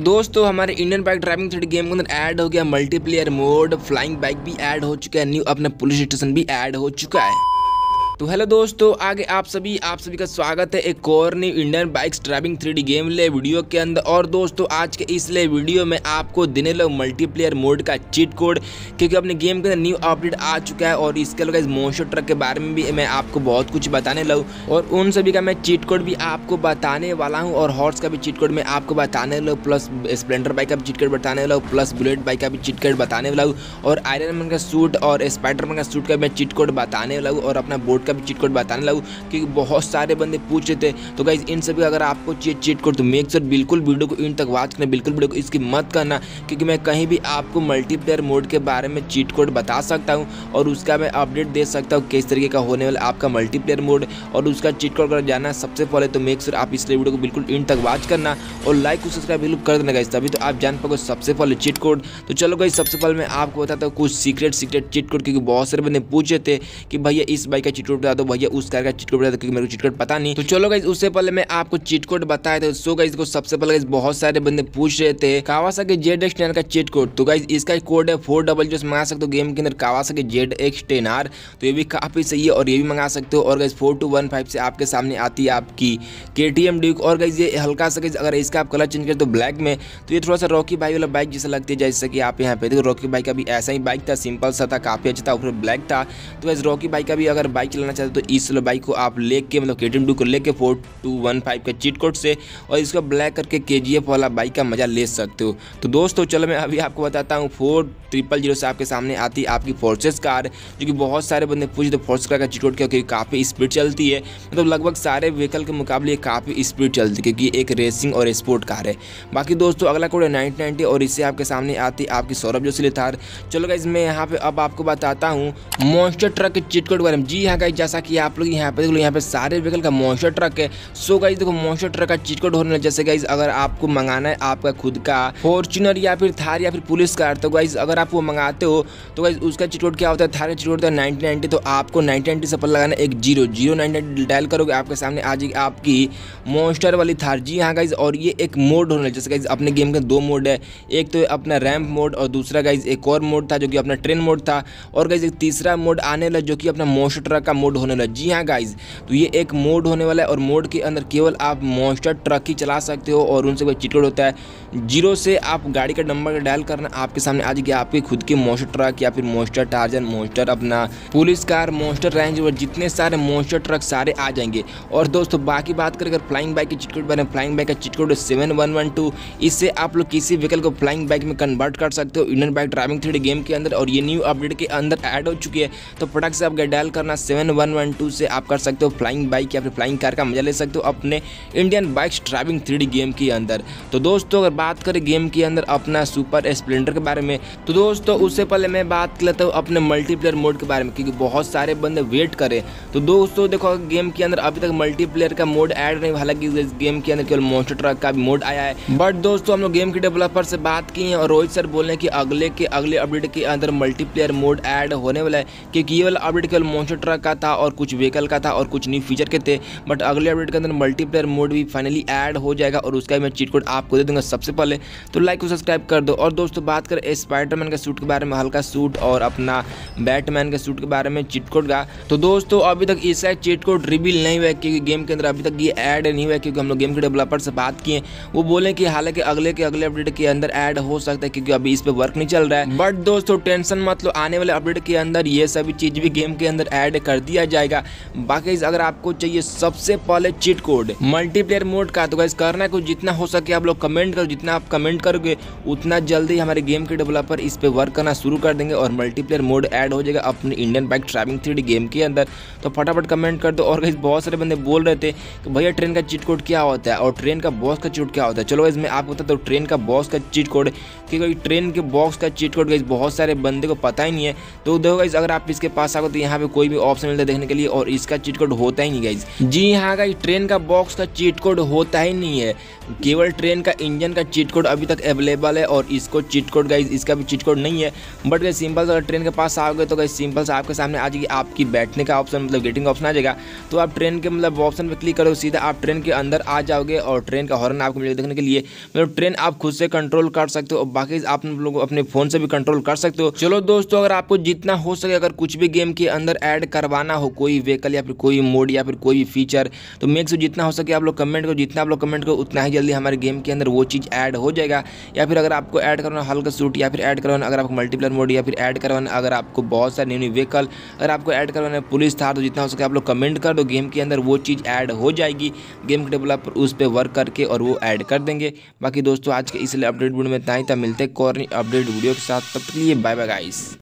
तो दोस्तों, हमारे Indian bike driving three game के अंदर ऐड हो गया मल्टीप्लेयर मोड फ्लाइंग बाइक भी ऐड हो चुका है न्यू अपना पुलिस स्टेशन भी ऐड हो चुका है। तो हेलो दोस्तों, आगे आप सभी आप सभी का स्वागत है एक और new Indian bikes driving three game ले वीडियो के अंदर। और दोस्तों, आज के इस ले वीडियो में आपको देने लो मल्टीप्लेयर मोड का चीट कोड क्योंकि अपने गेम के अंदर न्यू अपडेट आ चुका है और इसके अलावा मोशन ट्रक के बारे में भी मैं आपको बहुत कुछ बताने लगूँ और उन सभी का मैं चीट कोड भी आपको बताने वाला हूँ और हॉर्स का भी चीट कोड मैं आपको बताने लूँ प्लस स्प्लेंडर बाइक का भी चीट कोड बताने वाला हूँ प्लस बुलेट बाइक का भी चीट कोड बताने वाला हूँ। और आयरन मैन का सूट और स्पाइडर मैन का सूट का मैं चीट कोड बताने वाला और अपना बोर्ड का भी चीट बताने लूँ क्योंकि बहुत सारे बंदे पूछ रहे थे। तो गाइज़ इन सभी अगर आपको चाहिए चीट कोड तो मेक श्योर बिल्कुल वीडियो को इन तक वॉच करना, बिल्कुल वीडियो को इसकी मत करना, क्योंकि मैं कहीं भी आपको मल्टीप्लेयर मोड के बारे में चीट कोड बता सकता हूँ और उसका मैं अपडेट दे सकता हूँ किस तरीके का होने वाला आपका मल्टीप्लेयर मोड और उसका चीट कोड अगर जाना सबसे पहले तो मेक श्योर आप इसलिए वीडियो को बिल्कुल इन तक वॉच करना और लाइक को सब्सक्राइब बिल्कुल कर देना गाइज़ तभी तो आप जान पाओगे सबसे पहले चीट कोड तो चलो गई सबसे पहले मैं आपको बताता हूँ कुछ सीक्रेट सीक्रेट चीट कोड क्योंकि बहुत सारे बंदे पूछे थे कि भैया इस बाइक का चीट कोड बता दो भैया, उस कार का चीट कोड बता दो, क्योंकि मेरे को चीट कोड पता नहीं। तो चलो गाइज़ उससे पहले मैं आपको चीट कोड बताया था। सो को सबसे पहले बहुत सारे बंदे पूछ रहे थे कावासा के जेड एक्स का चीट कोड तो गाइज़ इसका कोड है फोर डबल जो मंगा सकते हो गेम के अंदर कावासा के जेड एक्स तो ये भी काफ़ी सही है और ये भी मंगा सकते हो। और guys four two one five से आपके सामने आती है आपकी के टी एम ड्यूक और गाइज़ ये हल्का सा अगर इसका आप कलर चेंज करें तो ब्लैक में तो ये थोड़ा सा रॉकी बाइक वाला बाइक जैसा लगती है, जैसे कि आप यहाँ पे देखो रॉकी बाइक का भी ऐसा ही बाइक था सिंपल सा था, काफ़ी अच्छा था, ऊपर ब्लैक था। तो गाइज़ रॉकी बाइक का भी अगर बाइक चलाना चाहते तो इस बाइक को आप लेके मतलब के टी को लेके फोर टू वन फाइव के चीट कोड से और इसको ब्लैक करके केजीएफ वाला बाइक का मज़ा ले सकते हो। तो दोस्तों, चलो मैं अभी आपको बताता हूँ फोर ट्रिपल ज़ीरो से आपके सामने आती है आपकी फोर्सेस कार जो कि बहुत सारे बंदे पूछते फोर्स कार का चीट कोड क्योंकि काफ़ी स्पीड चलती है। मतलब लगभग सारे व्हीकल के मुकाबले काफ़ी स्पीड चलती है, क्योंकि एक रेसिंग और स्पोर्ट कार है। बाकी दोस्तों, अगला कोड है नाइनटी और इससे आपके सामने आती है आपकी सौरभ जोशी थार चलो गाइज़ मैं यहाँ पे अब आपको बताता हूँ मॉन्स्टर ट्रक के चीट कोड के बारे में। जी हाँ गाइज़ जैसा कि आप लोग यहाँ पे देख लो, यहाँ पे सारे व्हीकल का मॉन्स्टर ट्रक है। सो गाइज़ देखो मॉन्स्टर ट्रक का चीट कोड होने जैसे गाइज़ अगर आपको मंगाना है आपका खुद का फॉर्चुनर या फिर थार या फिर पुलिस कार तो गाइज़ अगर आप वो मंगाते हो तो गाइज़ उसका चीट क्या होता है? थार का चीट होता है नाइनटी तो आपको नाइनटी नाइनटी से पर लगाना एक ज़ीरो ज़ीरो नाइनटी डायल करोगे, आपके सामने आ जाएगी आपकी मॉन्स्टर वाली थार। जी हाँ गाइज़ और ये एक मोड होने जैसे गाइज़ अपने गेम के दो मोड है। एक तो अपना रैम्प मोड और दूसरा गाइज़ एक और मोड था जो कि अपना ट्रेन मोड था। और गाइज़ एक तीसरा मोड आने वाला जो कि अपना मॉन्स्टर ट्रक का मोड होने वाला जी हाँ गाइज़ तो ये एक मोड होने वाला है और मोड के अंदर केवल आप मॉन्स्टर ट्रक ही चला सकते हो और उनसे कोई चीट कोड होता है। ज़ीरो से आप गाड़ी का नंबर डायल करना आपके सामने आ जाएगी, आपके खुद के मोस्टर ट्रक या फिर मोस्टर टार्जन मोस्टर अपना पुलिस कार मोस्टर रेंज और जितने सारे मोस्टर ट्रक सारे आ जाएँगे। और दोस्तों, बाकी बात करें, अगर फ्लाइंग बाइक की चिटकोड बने फ्लाइंग बाइक का cheat code seven one one two इससे आप लोग किसी व्हीकल को फ्लाइंग बाइक में कन्वर्ट कर सकते हो Indian bike driving three game के अंदर और ये न्यू अपडेट के अंदर ऐड हो चुकी है। तो प्रोडक्ट से आप डायल करना सेवन वन वन टू से आप कर सकते हो फ्लाइंग बाइक या फिर फ्लाइंग कार का मज़ा ले सकते हो अपने Indian bikes driving three game के अंदर। तो दोस्तों, अगर बात करें गेम के अंदर अपना सुपर स्प्लेंडर के बारे में तो दोस्तों, उससे पहले मैं बात कर लेता हूँ अपने मल्टीप्लेयर मोड के बारे में, क्योंकि बहुत सारे बंदे वेट करें तो दोस्तों, देखो गेम के अंदर अभी तक मल्टीप्लेयर का मोड ऐड नहीं, हालाँकि इस गेम के अंदर केवल मोस्टर ट्रक का भी मोड आया है। बट दोस्तों, हम लोग गेम के डेवलपर से बात की है और रोहित सर बोल हैं कि अगले के, अगले अपडेट के अंदर मल्टीप्लेयर मोड ऐड होने वाला है, क्योंकि ये वाला अपडेट केवल मोस्टर ट्रक का था और कुछ व्हीकल का था और कुछ न्यू फीचर के थे बट अगले अपडेट के अंदर मल्टीप्लेयर मोड भी फाइनली ऐड हो जाएगा और उसका मैं चीट कोड आपको दे दूँगा सबसे पहले। तो लाइक को सब्सक्राइब कर दो। और दोस्तों, बात करें स्पाइडरमैन का सूट के बारे में, हल्का सूट और अपना बैटमैन के सूट के बारे में चीट कोड का। तो दोस्तों, अभी तक इसका चीट कोड रिवील नहीं हुआ क्योंकि गेम के अंदर अभी तक ये ऐड नहीं हुआ क्योंकि हम लोग गेम के डेवलपर से बात किए वो बोले कि हालाँकि अगले के अगले अपडेट के अंदर ऐड हो सकता है, क्योंकि अभी इस पर वर्क नहीं चल रहा है। बट दोस्तों टेंशन मत लो, आने वाले अपडेट के अंदर ये सभी चीज़ भी गेम के अंदर ऐड कर दिया जाएगा। बाकी अगर आपको चाहिए सबसे पहले चीट कोड मल्टीप्लेयर मोड का तो गाइस करना कुछ जितना हो सके आप लोग कमेंट करो, जितना आप कमेंट करोगे, उतना जल्दी हमारे गेम के डेवलपर इस पर वर्क करना शुरू कर देंगे और मल्टीप्लेयर मोड ऐड हो जाएगा अपने Indian bike driving three game के अंदर। तो फटाफट कमेंट कर दो। और गाइस बहुत सारे बंदे बोल रहे थे कि भैया ट्रेन का चीट कोड क्या होता है और ट्रेन का बॉस का चीट क्या होता है? चलो गाइस मैं आपको बताता हूँ ट्रेन का बॉस का चीट कोड क्योंकि ट्रेन के बॉक्स का चीट कोड गाइस बहुत सारे बंदे को पता ही नहीं है। तो देखो गाइस अगर आप इसके पास आओ तो यहाँ पे कोई भी ऑप्शन मिलता देखने के लिए और इसका चीट कोड होता ही नहीं गाइज़ जी हाँ गाइज़ ट्रेन का बॉक्स का चीट कोड होता ही नहीं है। केवल ट्रेन का इंजन का चीट कोड अभी तक अवेलेबल है और इसको चीट कोड गाइज़ इसका भी चीट कोड नहीं है। बट गई सिंपल अगर ट्रेन के पास आओगे तो गाइज़ सिंपल से आपके सामने आ जाएगी आपकी बैठने का ऑप्शन मतलब गेटिंग ऑप्शन आ जाएगा। तो आप ट्रेन के मतलब ऑप्शन पर क्लिक करोगे सीधा आप ट्रेन के अंदर आ जाओगे और ट्रेन का हॉर्न आपको मिलेगा देखने के लिए। मतलब ट्रेन आप खुद से कंट्रोल कर सकते हो बाकी आप लोग अपने फ़ोन से भी कंट्रोल कर सकते हो। चलो दोस्तों, अगर आपको जितना हो सके, अगर कुछ भी गेम के अंदर ऐड करवाना हो, कोई व्हीकल या फिर कोई मोड या फिर कोई भी फीचर तो मेक्स जितना हो सके आप लोग कमेंट करो, जितना आप लोग कमेंट करो, उतना ही जल्दी हमारे गेम के अंदर वो चीज़ ऐड हो जाएगा। या फिर अगर आपको ऐड करवाना हल्का सूट या फिर ऐड करवाना अगर आपको मल्टीप्लेयर मोड या फिर ऐड करवाना अगर आपको बहुत सारे न्यू न्यू व्हीकल अगर आपको ऐड करवाना पुलिस था तो जितना हो सके आप लोग कमेंट कर दो गेम के अंदर वो चीज़ ऐड हो जाएगी। गेम के डेवलपर उस पर वर्क करके और वो ऐड कर देंगे। बाकी दोस्तों, आज के इसलिए अपडेट वीडियो में इतना ही था। मिलते हैं अपडेट वीडियो के साथ। तब तक लिए बाय बाय गाइस